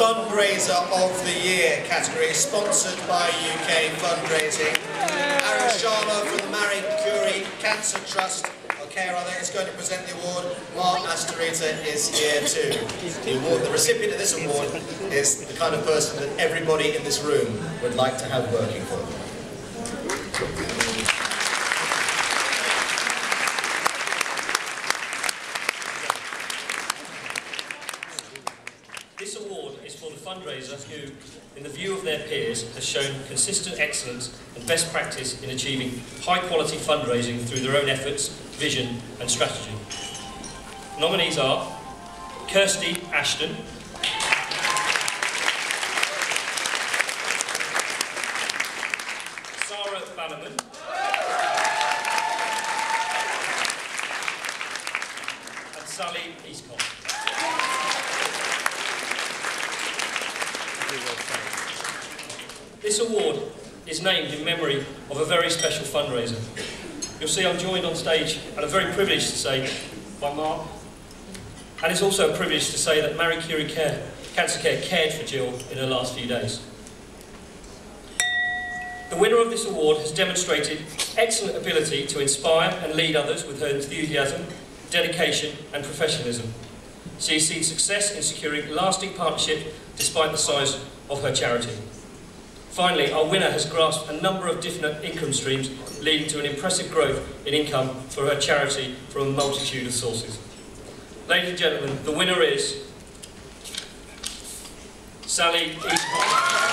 Fundraiser of the Year category, sponsored by UK Fundraising. Aaron Sharma from the Marie Curie Cancer Trust, okay, rather, is going to present the award. Mark Astarita is here too. The, award, the recipient of this award is the kind of person that everybody in this room would like to have working for them. This award is for the fundraiser who, in the view of their peers, has shown consistent excellence and best practice in achieving high-quality fundraising through their own efforts, vision and strategy. Nominees are Kirsty Ashton, Sarah Bannerman, and Sally Eastcott. This award is named in memory of a very special fundraiser. You'll see I'm joined on stage, and I'm very privileged to say, by Mark. And it's also a privilege to say that Marie Curie Care, Cancer Care cared for Gill in her last few days. The winner of this award has demonstrated excellent ability to inspire and lead others with her enthusiasm, dedication and professionalism. She has seen success in securing lasting partnership despite the size of her charity. Finally, our winner has grasped a number of different income streams, leading to an impressive growth in income for her charity from a multitude of sources. Ladies and gentlemen, the winner is Sally Eastcott.